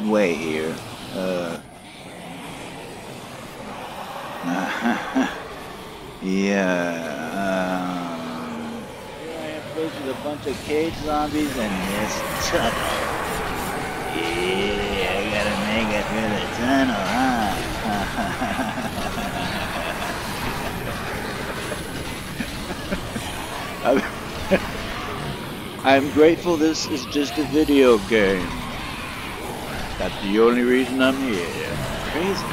bad way here. Uh, yeah. With a bunch of cage zombies and. Yeah, I gotta make it through the tunnel, huh? I'm grateful this is just a video game. That's the only reason I'm here. Crazy.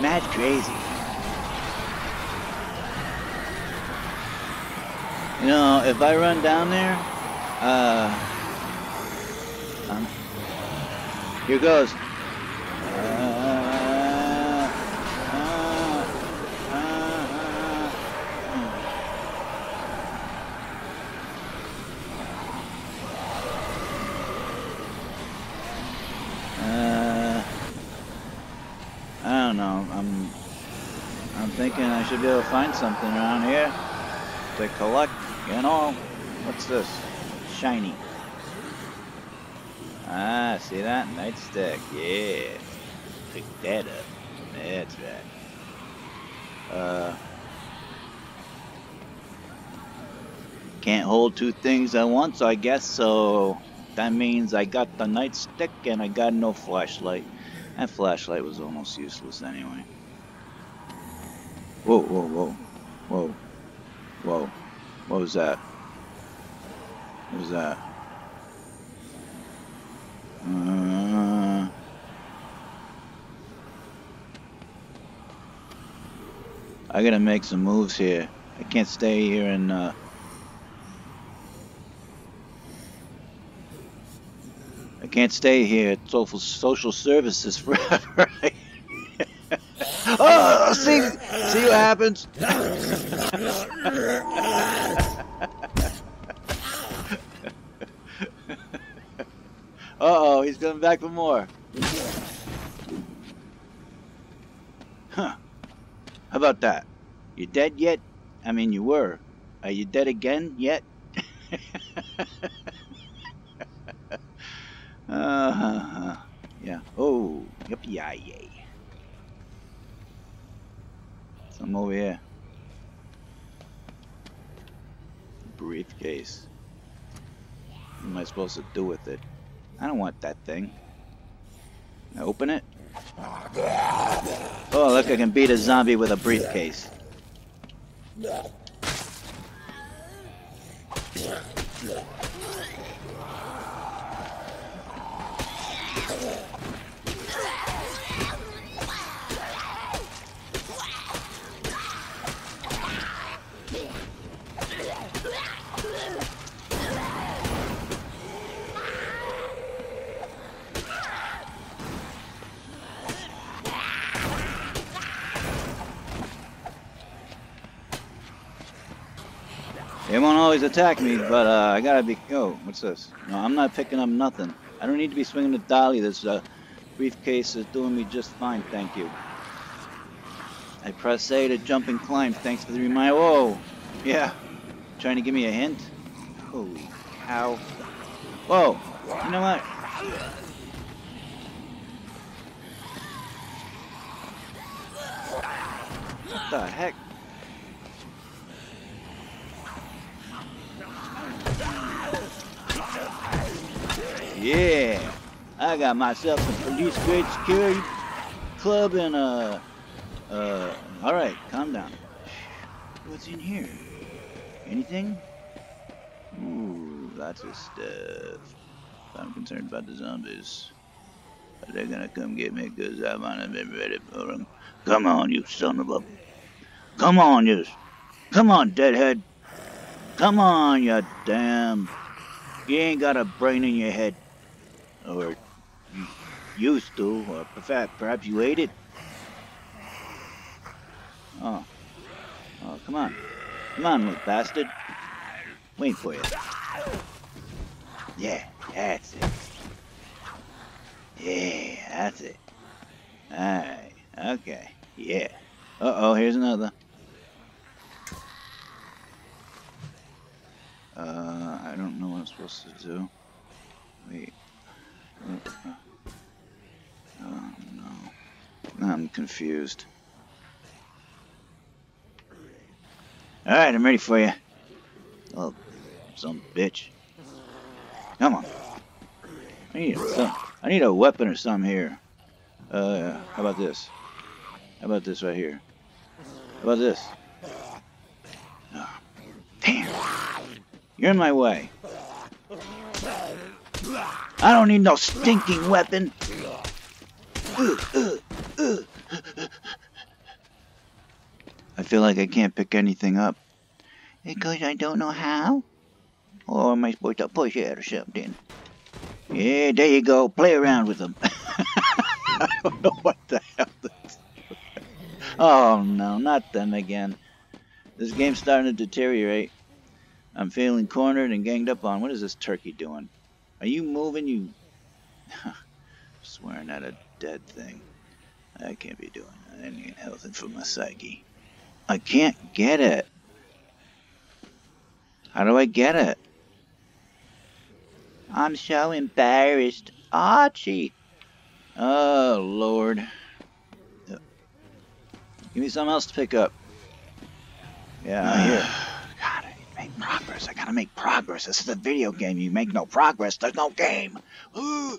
Mad crazy. You know, if I run down there, uh, um, here goes. Thinking I should be able to find something around here to collect, you know. What's this? Shiny. Ah, see that? Nightstick, yeah. Pick that up. That's right. Uh, can't hold two things at once, I guess, so that means I got the nightstick and I got no flashlight. That flashlight was almost useless anyway. Whoa, whoa, whoa. Whoa. Whoa. What was that? What was that? Uh, I gotta make some moves here. I can't stay here and uh, I can't stay here at social social services forever. oh, see, see what happens. uh oh, he's coming back for more. Huh. How about that? You dead yet? I mean, you were. Are you dead again yet? Uh. Yeah. Oh, yep, yeah, yeah. Some over here. Briefcase. What am I supposed to do with it? I don't want that thing. I open it? Oh, look, I can beat a zombie with a briefcase. They won't always attack me, but uh, I gotta be. Oh, what's this? No, I'm not picking up nothing. I don't need to be swinging the dolly. This uh, briefcase is doing me just fine, thank you. I press A to jump and climb. Thanks for the reminder. Whoa! Yeah. Trying to give me a hint? Holy cow. Whoa! You know what? What the heck? Yeah, I got myself some police grade security club and uh, uh, all right, calm down. What's in here? Anything? Ooh, lots of stuff. I'm concerned about the zombies. Are they gonna come get me? Cause I have been ready for them. Come on, you son of a... Come on, you... Come on, deadhead. Come on, you damn... You ain't got a brain in your head or used to, or perhaps you ate it. Oh. Oh, come on. Come on, little bastard. Wait for you. Yeah, that's it. Yeah, that's it. Alright, okay, yeah. Uh-oh, here's another. Uh, I don't know what I'm supposed to do. Wait. Oh no. I'm confused. Alright, I'm ready for you. Oh, some bitch. Come on. I need, some, I need a weapon or something here. Uh, how about this? How about this right here? How about this? Oh, damn. You're in my way. I don't need no stinking weapon. I feel like I can't pick anything up. Because I don't know how? Or am I supposed to push it or something? Yeah, there you go. Play around with them. I don't know what the hell Oh no, not them again. This game's starting to deteriorate. I'm feeling cornered and ganged up on. What is this turkey doing? Are you moving, you... Swearing at a dead thing. I can't be doing that. I ain't healthy for my psyche. I can't get it. How do I get it? I'm so embarrassed. Archie! Oh, Lord. Give me something else to pick up. Yeah. I make progress. I gotta make progress. This is a video game. You make no progress, there's no game. Ooh.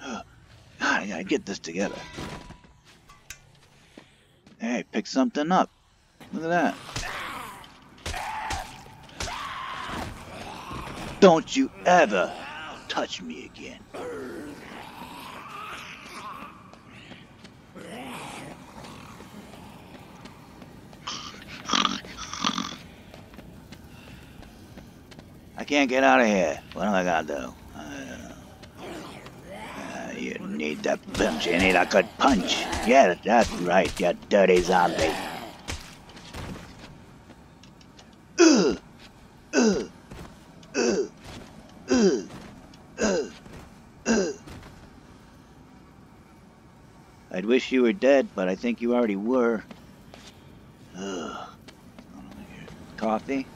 God, I gotta get this together. Hey, pick something up. Look at that. Don't you ever touch me again. I can't get out of here. What am I gonna do? Uh, you need the punch. You need a good punch. Yeah, that's right, you dirty zombie. I'd wish you were dead, but I think you already were. Ugh. Coffee?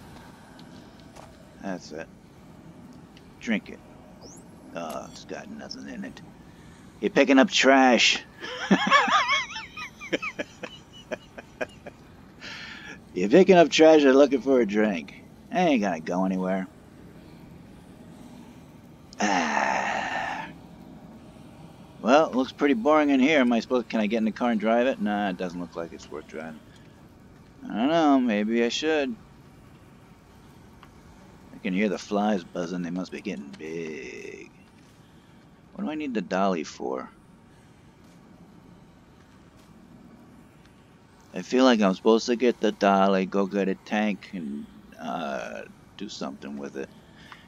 That's it. Drink it. Oh, it's got nothing in it. You're picking up trash. You're picking up trash or looking for a drink. I ain't gonna go anywhere. Well, it looks pretty boring in here. Am I supposed? Can I get in the car and drive it? Nah, it doesn't look like it's worth driving. I don't know. Maybe I should. I can hear the flies buzzing. They must be getting big. What do I need the dolly for? I feel like I'm supposed to get the dolly, go get a tank, and uh, do something with it.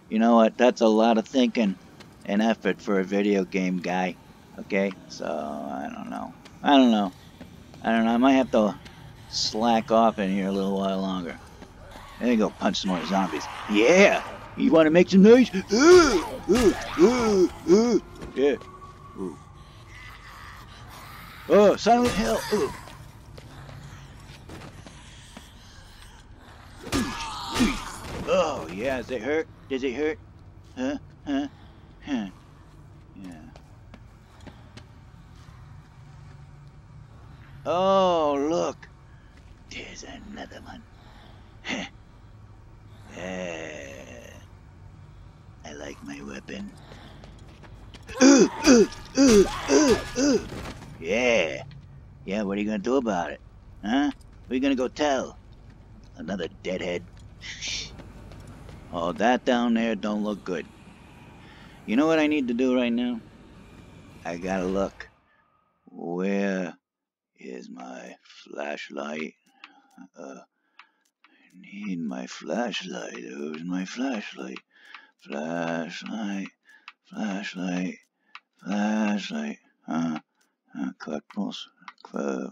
You know what? That's a lot of thinking and effort for a video game guy. Okay? So, I don't know. I don't know. I don't know. I might have to slack off in here a little while longer. There you go. Punch some more zombies. Yeah! You want to make some noise? Ooh, ooh, ooh, ooh. Yeah. Ooh. Oh, Silent Hill. Ooh. Oh, yeah. Does it hurt? Does it hurt? Huh? Huh? Huh? Yeah. Oh, look. There's another one. Yeah. I like my weapon. Yeah. Yeah, what are you gonna do about it? Huh? What are you gonna go tell? Another deadhead. oh, that down there don't look good. You know what I need to do right now? I gotta look. Where is my flashlight? Uh, need my flashlight. Where's my flashlight? Flashlight, flashlight, flashlight. Uh, uh collectibles. Uh,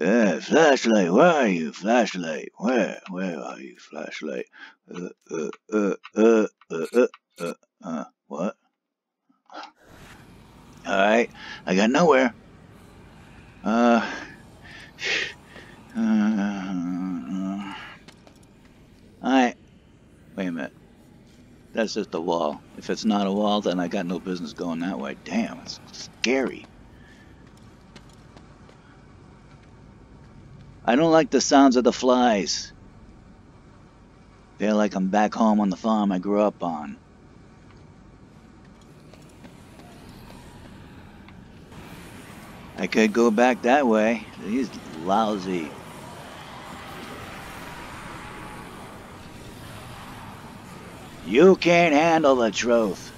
uh, flashlight, where are you? Flashlight, where? Where are you? Flashlight. Uh, uh, uh, uh, uh, uh, uh, uh what? Alright, I got nowhere. Uh, Alright. Wait a minute. That's just a wall. If it's not a wall, then I got no business going that way. Damn, it's scary. I don't like the sounds of the flies. Feel like I'm back home on the farm I grew up on. I could go back that way. He's lousy. You can't handle the truth.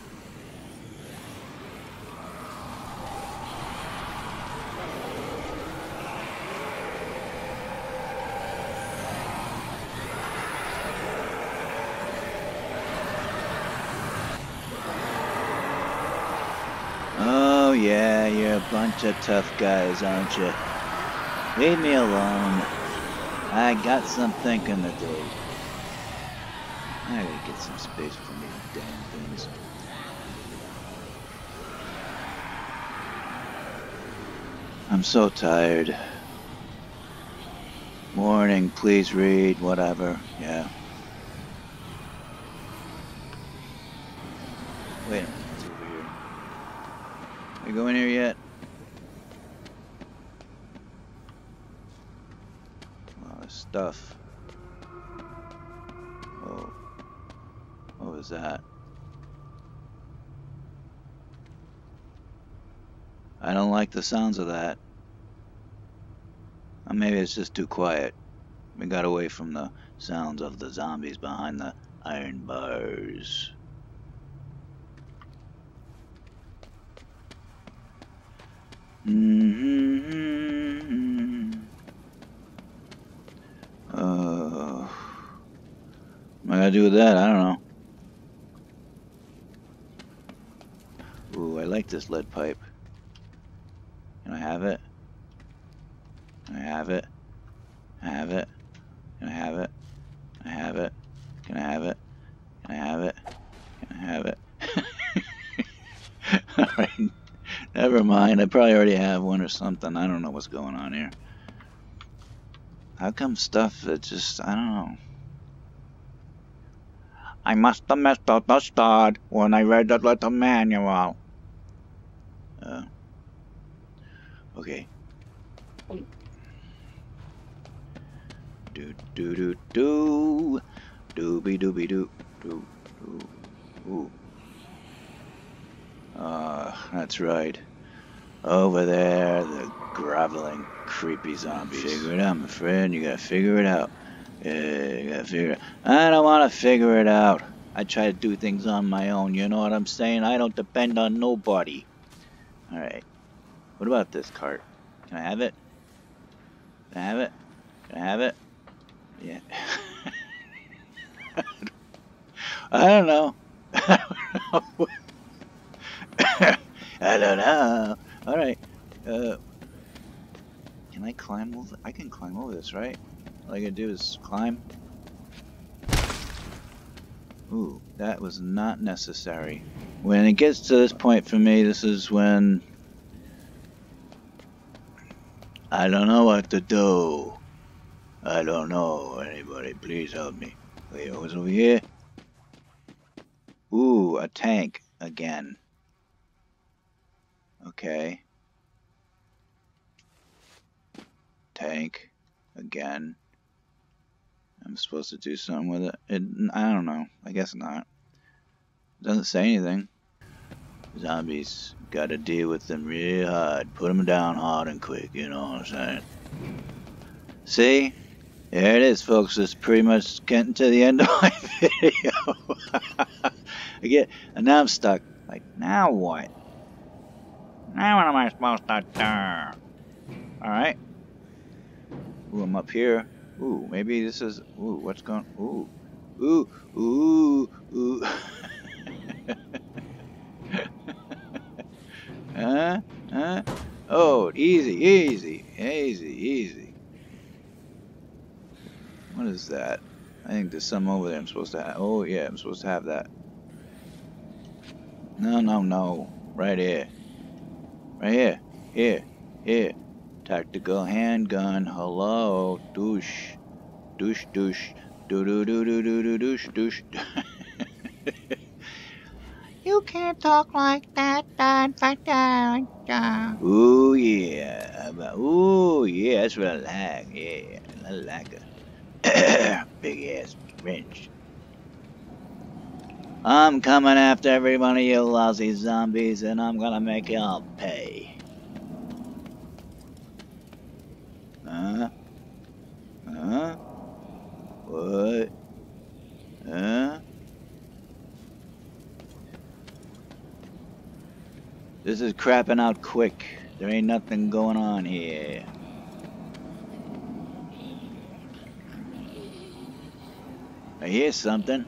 Oh yeah, you're a bunch of tough guys, aren't you? Leave me alone. I got some thinking to do. I gotta get some space from these damn things. I'm so tired. Morning, please read, whatever, yeah. Wait a minute, what's over here? Are you going here yet? A lot of stuff. Was that? I don't like the sounds of that. Or maybe it's just too quiet. We got away from the sounds of the zombies behind the iron bars. Mm-hmm. Uh, what am I gonna do with that? I don't know. make this lead pipe. Can I have it? Can I have it? I have it? Can I have it? I have it. Can I have it? Can I have it? Can I have it? Alright. Never mind. I probably already have one or something. I don't know what's going on here. How come stuff that just... I don't know. I must have messed up the start when I read the little manual. Uh, okay. Do do do do. Dooby dooby doo. Doo doo. Ooh. Ah, that's right. Over there, the groveling, creepy zombies. Figure it out, my friend. You gotta figure it out. Yeah, you gotta figure it I don't wanna figure it out. I try to do things on my own, you know what I'm saying? I don't depend on nobody. Alright. What about this cart? Can I have it? Can I have it? Can I have it? Yeah. I don't know. I don't know. All right. Uh, can I climb over? I can climb over this, right? All I gotta do is climb. Ooh, that was not necessary. When it gets to this point for me, this is when I don't know what to do. I don't know. Anybody, please help me. Wait, what was over here? Ooh, a tank again. Okay. Tank again. I'm supposed to do something with it. it. I don't know. I guess not. It doesn't say anything. Zombies. Gotta deal with them real hard. Put them down hard and quick, you know what I'm saying? See? There it is, folks. It's pretty much getting to the end of my video. I get, and now I'm stuck. Like, now what? Now what am I supposed to do? Alright. Ooh, I'm up here. Ooh, maybe this is, ooh, what's going, ooh, ooh, ooh, ooh. huh? Huh? Oh, easy, easy, easy, easy. What is that? I think there's some over there I'm supposed to have. Oh, yeah, I'm supposed to have that. No, no, no. Right here. Right here. Here. Here. Tactical handgun. Hello. Douche. Douche, douche. Do do do do do do doosh doosh. Can't talk like that. Uh. Ooh yeah. Ooh yeah, that's what I like. Yeah, I like a big ass wrench. I'm coming after every one of you lousy zombies, and I'm gonna make y'all pay. Huh? Huh? What? Huh? This is crapping out quick. There ain't nothing going on here. I hear something.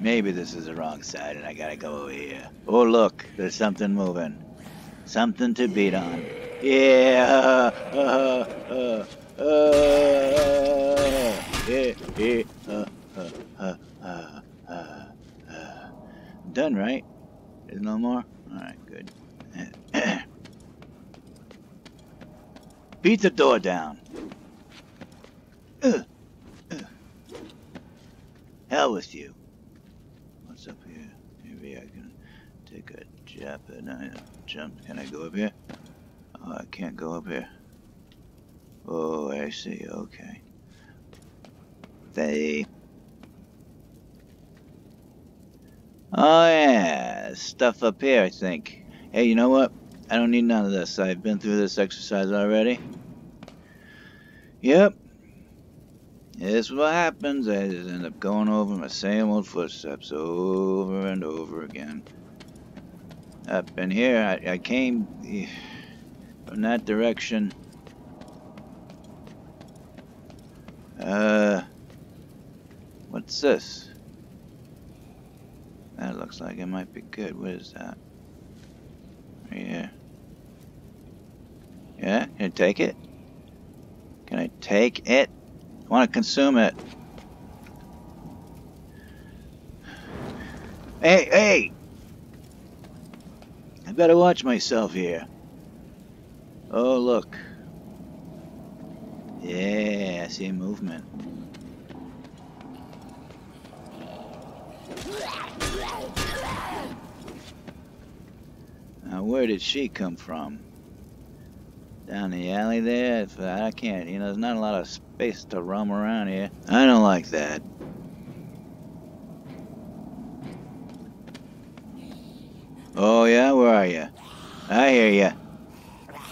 Maybe this is the wrong side and I gotta go over here. Oh look, there's something moving. Something to beat on. Yeah. Uh, uh, uh, yeah, yeah, uh, uh, uh, uh, uh, uh. Done, right? There's no more? Alright, good. Beat the door down. Hell with you. What's up here? Maybe I can take a jab and I jump. Can I go up here? Oh, I can't go up here. Oh, I see. Okay. They. Oh yeah, stuff up here. I think. Hey, you know what? I don't need none of this. I've been through this exercise already. Yep. This is what happens. I just end up going over my same old footsteps over and over again. Up in here, I, I came from that direction. Uh, what's this? That looks like it might be good. What is that? Right here. Yeah, can I take it? Can I take it? I want to consume it. Hey, hey! I better watch myself here. Oh, look. Yeah, I see movement. Now, where did she come from? Down the alley there? I can't, you know, there's not a lot of space to roam around here. I don't like that. Oh, yeah? Where are you? I hear you.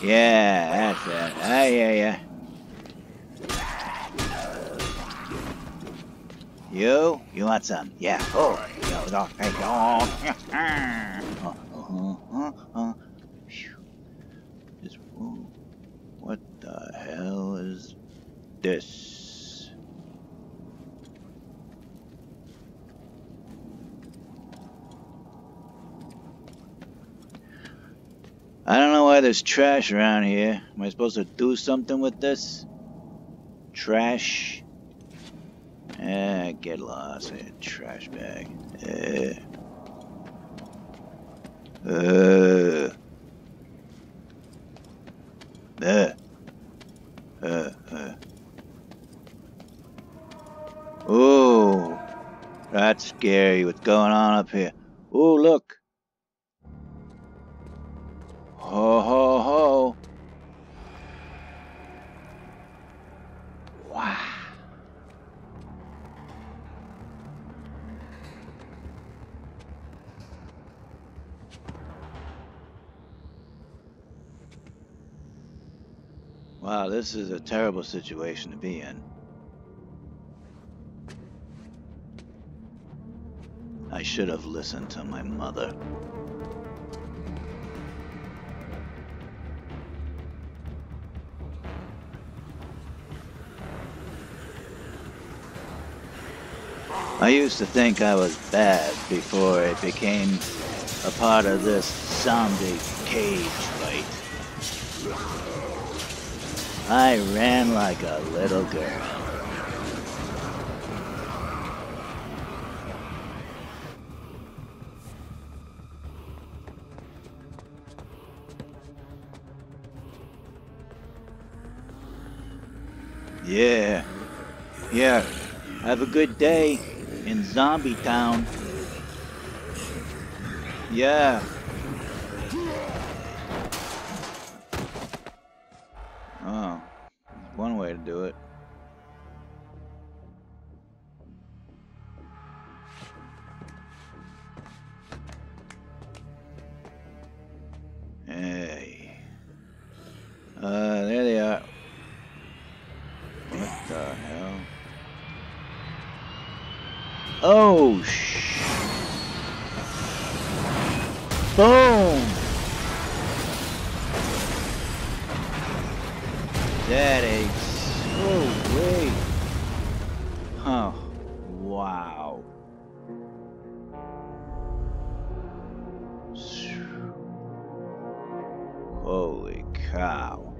Yeah, that's it. I hear you. You? You want some? Yeah. Oh, yo, no, hey, oh, oh, oh. Phew. Just. What the hell is this? I don't know why there's trash around here. Am I supposed to do something with this? Trash? Eh, get lost. Eh, trash bag. Eh. Uh. Uh. Uh. Uh. Oh, that's scary. What's going on up here? Oh, look. Ho ho ho. Wow, this is a terrible situation to be in. I should have listened to my mother. I used to think I was bad before it became a part of this zombie cage fight. I ran like a little girl. Yeah. Yeah. Have a good day in Zombie Town. Yeah. Oh. One way to do it. Hey. Uh, there they are. What the hell? Oh, sh. Holy cow.